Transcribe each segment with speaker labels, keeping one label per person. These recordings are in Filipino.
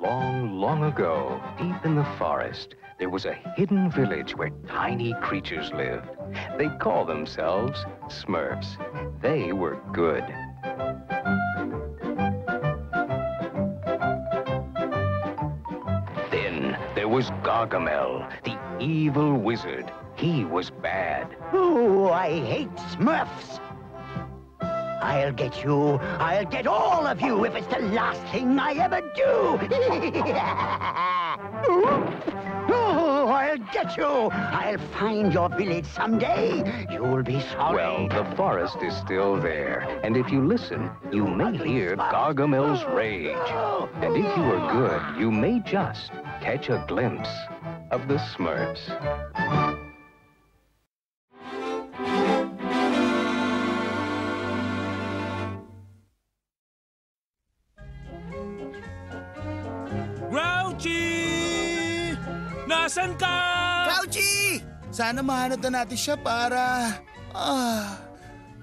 Speaker 1: Long, long ago, deep in the forest, there was a hidden village where tiny creatures lived. They called themselves Smurfs. They were good. Then there was Gargamel, the evil wizard. He was bad.
Speaker 2: Oh, I hate Smurfs. I'll get you. I'll get all of you if it's the last thing I ever do. oh, I'll get you. I'll find your village someday. You'll be sorry.
Speaker 1: Well, the forest is still there, and if you listen, you may hear Gargamel's rage. And if you are good, you may just catch a glimpse of the Smurfs.
Speaker 3: Sana mahanap na natin siya para... Ah...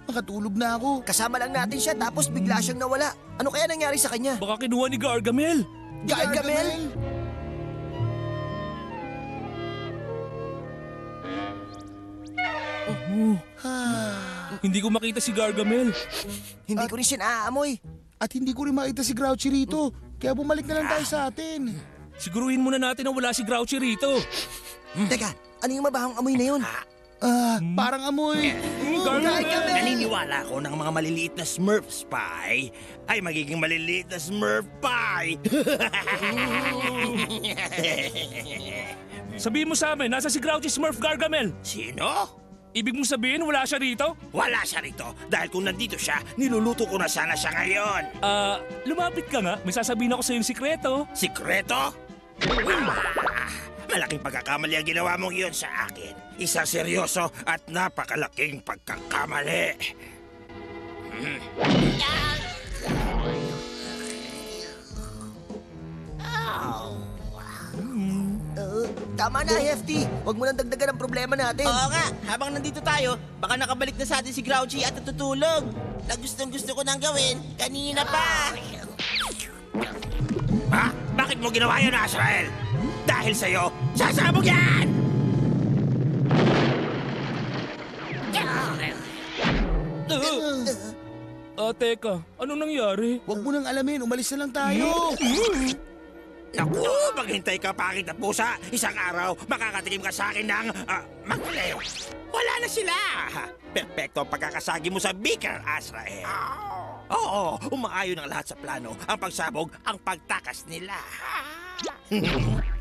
Speaker 3: Makatulog na ako.
Speaker 4: Kasama lang natin siya tapos bigla siyang nawala. Ano kaya nangyari sa kanya?
Speaker 5: Baka kinuha ni Gargamel.
Speaker 4: Gargamel?
Speaker 5: Oh,
Speaker 3: Ah,
Speaker 5: hindi ko makita si Gargamel.
Speaker 4: Hindi ko rin siya naaamoy.
Speaker 3: At hindi ko rin makita si Grouchy rito. Kaya bumalik na lang tayo sa atin.
Speaker 5: Siguruhin muna natin na wala si Grouchy rito.
Speaker 4: Teka, ano yung mabahong amoy na yun?
Speaker 3: Ah, parang amoy.
Speaker 5: Gargamel!
Speaker 6: Naniniwala ko ng mga maliliit na Smurf Spy ay magiging maliliit na Smurf Pie.
Speaker 5: Sabihin mo sa amin, nasa si Grouchy Smurf Gargamel.
Speaker 6: Sino?
Speaker 5: Ibig mong sabihin, wala siya rito?
Speaker 6: Wala siya rito dahil kung nandito siya, niluluto ko na sana siya ngayon.
Speaker 5: Ah, lumapit ka nga. May sasabihin ako sa yung sikreto.
Speaker 6: Sikreto? Ah, malaking pagkakamali ang ginawa mong iyon sa akin. Isang seryoso at napakalaking pagkakamali.
Speaker 4: Uh, tama na, Hefty. Huwag mo nang dagdagan ang problema natin.
Speaker 7: Oo nga, habang nandito tayo, baka nakabalik na sa atin si Grouchy at natutulog. Na gustong gusto ko nang gawin, kanina pa.
Speaker 6: Ha? Bakit mo ginawa yun, Azrael? Dahil sa'yo, sasabog yan!
Speaker 5: Ah, teka. Anong nangyari?
Speaker 3: Huwag mo nang alamin, umalis na lang tayo.
Speaker 6: Naku, maghintay ka pakit na pusa. Isang araw, makakatikim ka sa akin ng uh, maglew. Wala na sila. Perpekto ang pagkakasagi mo sa beaker, Azrael. Oo, umaayon ang lahat sa plano. Ang pagsabog, ang pagtakas nila.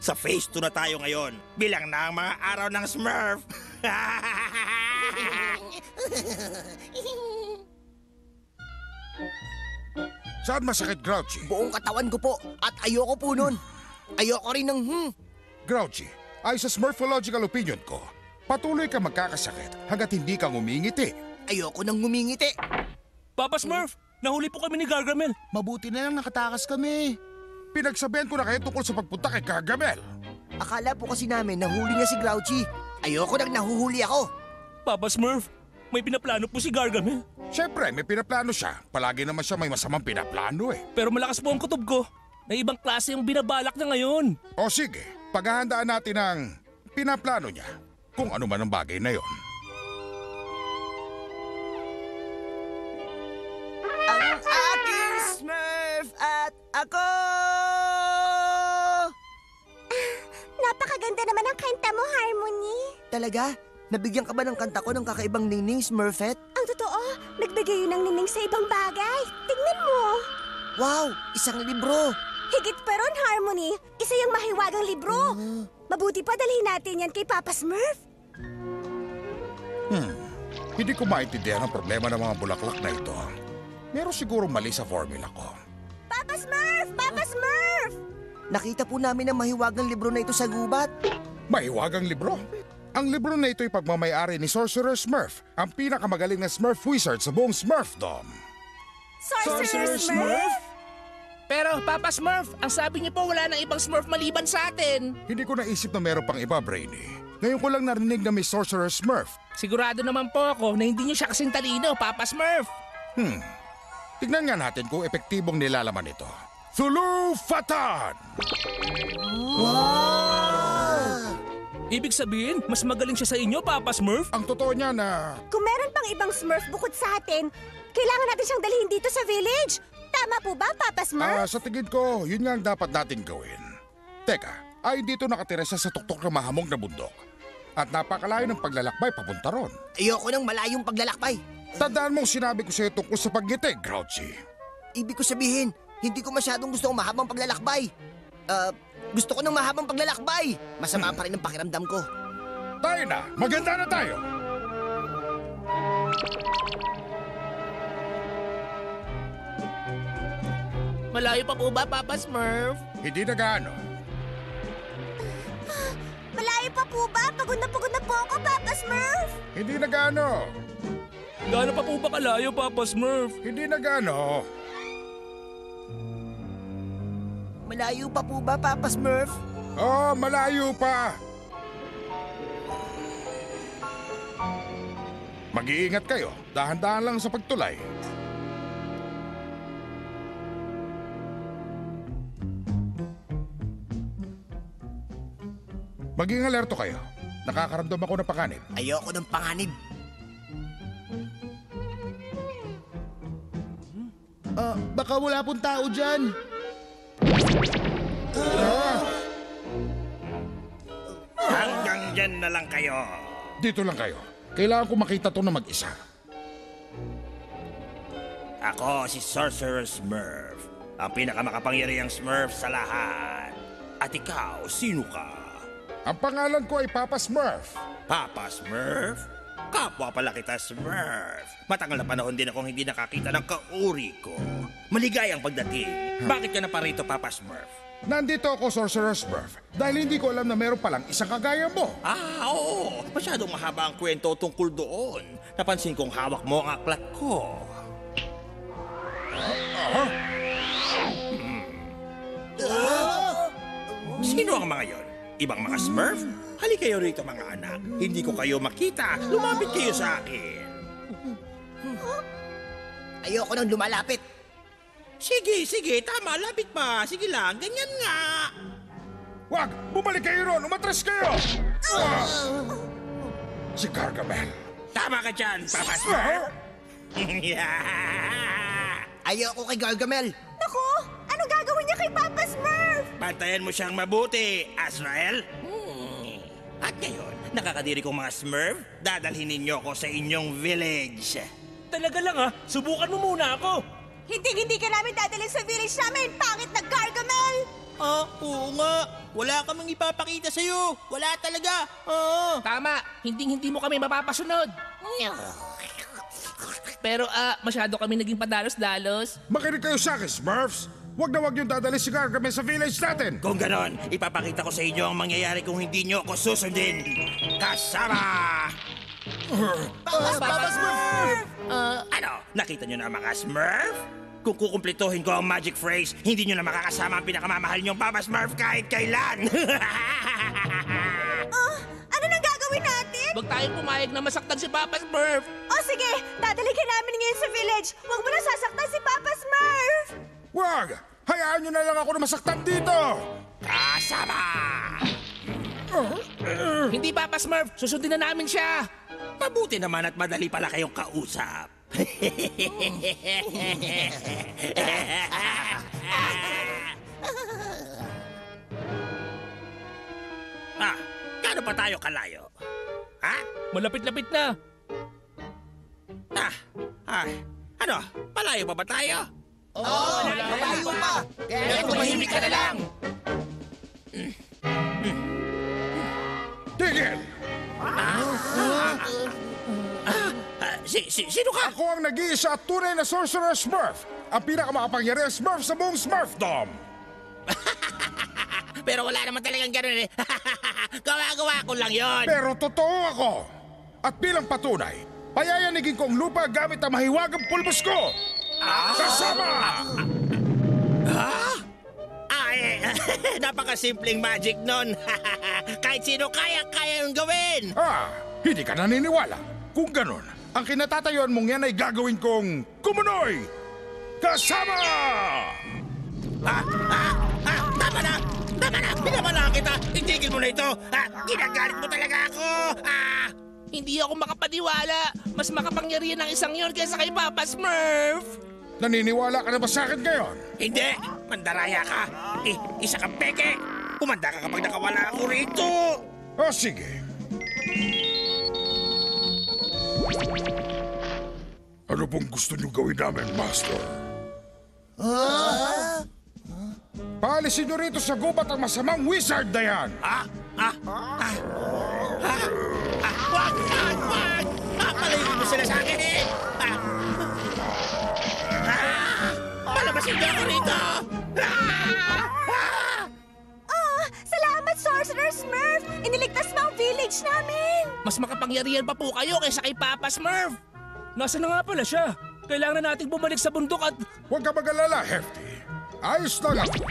Speaker 6: sa phase 2 na tayo ngayon. Bilang na ang mga araw ng Smurf.
Speaker 8: Saan masakit, Grouchy?
Speaker 4: Buong katawan ko po at ayoko po nun. Ayoko rin ng hmm.
Speaker 8: Grouchy, ay sa Smurfological opinion ko, patuloy ka magkakasakit hanggat hindi ka ngumingiti.
Speaker 4: Ayoko nang ngumingiti.
Speaker 5: Papa Smurf, nahuli po kami ni Gargamel.
Speaker 3: Mabuti na lang nakatakas kami.
Speaker 8: Pinagsabihan ko na kayo tungkol sa pagpunta kay Gargamel.
Speaker 4: Akala po kasi namin nahuli niya si Grouchy. Ayoko nang nahuhuli ako.
Speaker 5: Papa Smurf, may pinaplano po si Gargamel.
Speaker 8: Siyempre, may pinaplano siya. Palagi naman siya may masamang pinaplano eh.
Speaker 5: Pero malakas po ang kutob ko. Na ibang klase ang binabalak niya ngayon.
Speaker 8: O sige, paghahandaan natin ang pinaplano niya. Kung ano man ang bagay na yon.
Speaker 4: Ako!
Speaker 9: Napakaganda naman ang kanta mo, Harmony.
Speaker 4: Talaga? Nabigyan ka ba ng kanta ko ng kakaibang ningning, Smurfette?
Speaker 9: Ang totoo, nagbigay yun ng nining sa ibang bagay. Tingnan mo.
Speaker 4: Wow! Isang libro!
Speaker 9: Higit pa ron, Harmony. Isa yung mahiwagang libro. Mabuti pa dalhin natin yan kay Papa Smurf.
Speaker 8: Hmm, hindi ko maintindihan ang problema ng mga bulaklak na ito. Meron siguro mali sa formula ko.
Speaker 9: Papa Smurf!
Speaker 4: Nakita po namin ang mahiwagang libro na ito sa gubat.
Speaker 8: Mahiwagang libro. Ang libro na ito ay pagmamayari ni Sorcerer Smurf, ang pinakamagaling na Smurf wizard sa buong Smurfdom.
Speaker 9: Sorcerer, Smurf?
Speaker 7: Pero Papa Smurf, ang sabi niyo po wala nang ibang Smurf maliban sa atin.
Speaker 8: Hindi ko naisip na meron pang iba, Brainy. Ngayon ko lang narinig na may Sorcerer Smurf.
Speaker 7: Sigurado naman po ako na hindi niyo siya kasing talino, Papa Smurf.
Speaker 8: Hmm. Tignan nga natin kung epektibong nilalaman ito. Thulu Fatan!
Speaker 5: Ibig sabihin, mas magaling siya sa inyo, Papa Smurf?
Speaker 8: Ang totoo niya na...
Speaker 9: Kung meron pang ibang Smurf bukod sa atin, kailangan natin siyang dalhin dito sa village. Tama po ba, Papa
Speaker 8: Ah,
Speaker 9: Smurf?
Speaker 8: sa tingin ko, yun nga ang dapat nating gawin. Teka, ay dito nakatira siya sa tuktok ng mahamog na bundok. At napakalayo ng paglalakbay papunta ron.
Speaker 4: Ayoko ng malayong paglalakbay.
Speaker 8: Tandaan mo ang sinabi ko sa'yo tungkol sa pagngiti, Grouchy.
Speaker 4: Ibig ko sabihin, hindi ko masyadong gusto ang mahabang paglalakbay. Ah, gusto ko ng mahabang paglalakbay. Masama pa rin ang pakiramdam ko.
Speaker 8: Tayo na! Maganda na tayo!
Speaker 7: Malayo pa po ba, Papa Smurf?
Speaker 8: Hindi na gaano.
Speaker 9: Malayo pa po ba? Pagod na pagod na po ako, Papa Smurf.
Speaker 8: Hindi na gaano.
Speaker 5: Gaano pa po ba kalayo, Papa Smurf?
Speaker 8: Hindi na gaano.
Speaker 4: Malayo pa po ba, Papa Smurf?
Speaker 8: Oh, malayo pa. Mag-iingat kayo. Dahan-dahan lang sa pagtulay. Maging alerto kayo. Nakakaramdam ako ng panganib.
Speaker 4: Ayoko ng panganib.
Speaker 3: Ah, baka wala pong tao dyan.
Speaker 6: Hanggang dyan na lang kayo.
Speaker 8: Dito lang kayo. Kailangan ko makita to na mag-isa.
Speaker 6: Ako si Sorcerer Smurf. Ang pinakamakapangyarihang Smurf sa lahat. At ikaw, sino ka?
Speaker 8: Ang pangalan ko ay Papa Smurf.
Speaker 6: Papa Smurf? Kapwa pala kita Smurf. Matagal na panahon din akong hindi nakakita ng kauri ko. Maligayang pagdating. Bakit ka na pa rito, Papa Smurf?
Speaker 8: Nandito ako, Sorcerer Smurf, dahil hindi ko alam na meron palang isang kagaya mo.
Speaker 6: Ah, oo. Masyadong mahaba ang kwento tungkol doon. Napansin kong hawak mo ang aklat ko. Hmm. Sino ang mga yon? Ibang mga Smurf? Hali kayo rito mga anak. Hindi ko kayo makita. Lumapit kayo sa akin.
Speaker 4: Ayoko nang lumalapit.
Speaker 6: Sige, sige. Tama, lapit pa. Sige lang. Ganyan nga.
Speaker 8: Wag! Bumalik kayo ron! Umatras kayo! Ah! Si Gargamel.
Speaker 6: Tama ka dyan, Papa Smurf.
Speaker 4: Ayoko kay Gargamel.
Speaker 9: Naku, ano gagawin niya kay Papa Smurf?
Speaker 6: Bantayan mo siyang mabuti, Azrael. Hmm. At ngayon, nakakadiri kong mga Smurf, dadalhin ninyo ko sa inyong village.
Speaker 5: Talaga lang ha, subukan mo muna ako.
Speaker 9: Hindi hindi ka namin dadalhin sa village namin, pangit na Gargamel!
Speaker 7: Ah, oo nga. Wala kaming ipapakita sa'yo. Wala talaga. Oo.
Speaker 5: Tama, hindi-hindi mo kami mapapasunod. Pero ah, masyado kami naging padalos-dalos.
Speaker 8: Makinig kayo sa akin, Smurfs! Wag na wag yung dadali si Gargamel sa village natin!
Speaker 6: Kung ganon, ipapakita ko sa inyo ang mangyayari kung hindi nyo ako susundin. Kasama!
Speaker 5: Papa Smurf!
Speaker 6: Ano? Nakita nyo na ang mga Smurf? Kung kukumplituhin ko ang magic phrase, hindi nyo na makakasama ang pinakamamahal nyong Papa Smurf kahit kailan.
Speaker 9: Ah, ano nang gagawin natin?
Speaker 5: Huwag tayong pumayag na masaktan si Papa Smurf.
Speaker 9: O sige, dadalhin ka namin ngayon sa village. Huwag mo na sasaktan si Papa Smurf!
Speaker 8: Wag! Hayaan nyo na lang ako na masaktan dito!
Speaker 6: Kasama!
Speaker 5: Hindi Papa Smurf, susundin na namin siya.
Speaker 6: Mabuti naman at madali pala kayong kausap. ah, gaano pa tayo kalayo? Ha?
Speaker 5: Malapit-lapit na.
Speaker 6: Ah, ah, ano? Palayo pa ba tayo?
Speaker 4: Malayo pa.
Speaker 5: Kaya tumahimik ka na lang.
Speaker 8: Tigil!
Speaker 6: Ah, si, si, sino ka?
Speaker 8: Ako ang nag-iisa at tunay na Sorcerer Smurf! Ang pinakamakapangyarihang Smurf sa buong Smurfdom!
Speaker 6: Pero wala naman talagang ganun eh. Gawa-gawa ko lang yon.
Speaker 8: Pero totoo ako! At bilang patunay, payayanigin ko ang lupa gamit ang mahiwagang pulbos ko! Kasama!
Speaker 6: Ay, napakasimpleng magic nun. Kahit sino kaya, kaya yung gawin.
Speaker 8: Ah, hindi ka naniniwala. Kung ganon, ang kinatatayuan mong yan ay gagawin kong kumunoy! Kasama!
Speaker 6: Ah, ah, ah, tama na! Tama na! Pinamala kita! Itigil mo na ito! Ah, ginagalit mo talaga ako! Ah!
Speaker 5: Hindi ako makapaniwala. Mas makapangyarihan ng isang yon kaysa kay Papa Smurf.
Speaker 8: Naniniwala ka na ba sa akin ngayon?
Speaker 6: Hindi! Mandaraya ka! I, isa kang peke! Umanda ka kapag nakawala ako rito!
Speaker 8: O sige. Ano pong gusto niyo gawin namin, Master? Paalisin niyo rito sa gubat ang masamang wizard na yan!
Speaker 6: Ah! Ah! Ah! Ah! Ah! Wag! Wag! Wag! Papalayin mo sila sa akin Rito! Ah! Ah!
Speaker 9: Ah, salamat, Sorcerer Smurf! Iniligtas mo ang village namin!
Speaker 5: Mas makapangyarihan pa po kayo kaysa kay Papa Smurf. Nasaan na nga pala siya? Kailangan na nating bumalik sa bundok at...
Speaker 8: Huwag ka mag-alala, Hefty. Ayos lang ako.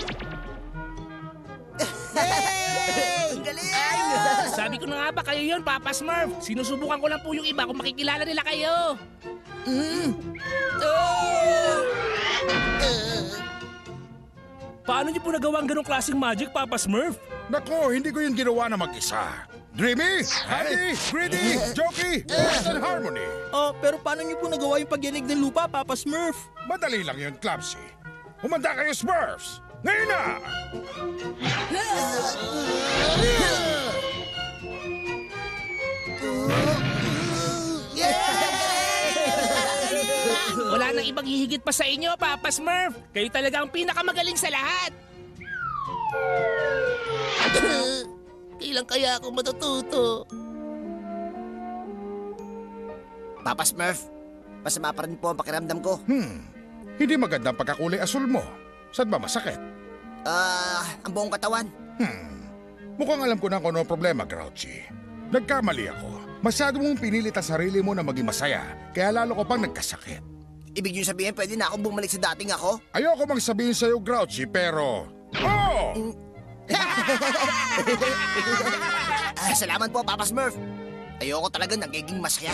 Speaker 4: Ang galing!
Speaker 5: Sabi ko na nga ba kayo yun, Papa Smurf? Sinusubukan ko lang po yung iba kung makikilala nila kayo. Paano niyo po nagawa ang ganong klaseng magic, Papa Smurf?
Speaker 8: Nako, hindi ko yung ginawa na mag-isa. Dreamy, Handy, Greedy, Jokey, Rest and Harmony.
Speaker 7: Oh, pero paano niyo po nagawa yung pagyanig ng lupa, Papa Smurf?
Speaker 8: Madali lang yun, Clumsy. Humanda kayo, Smurfs! Ngayon na!
Speaker 5: Wala nang ibang hihigit pa sa inyo, Papa Smurf. Kayo talaga ang pinakamagaling sa lahat. Kailan kaya ako matututo?
Speaker 4: Papa Smurf, masama pa rin po ang pakiramdam ko.
Speaker 8: Hmm, hindi maganda ang pagkakulay asul mo. Saan ba masakit?
Speaker 4: Ah, ang buong katawan.
Speaker 8: Hmm, mukhang alam ko na kung ano problema, Grouchy. Nagkamali ako. Masyado mong pinilit ang sarili mo na maging masaya, kaya lalo ko pang nagkasakit.
Speaker 4: Ibig niyo sabihin pwede na akong bumalik sa dating ako?
Speaker 8: Ayoko mang sabihin sa'yo, Grouchy, pero... Oh!
Speaker 4: Ah, salamat po, Papa Smurf. Ayoko talaga nagiging masaya.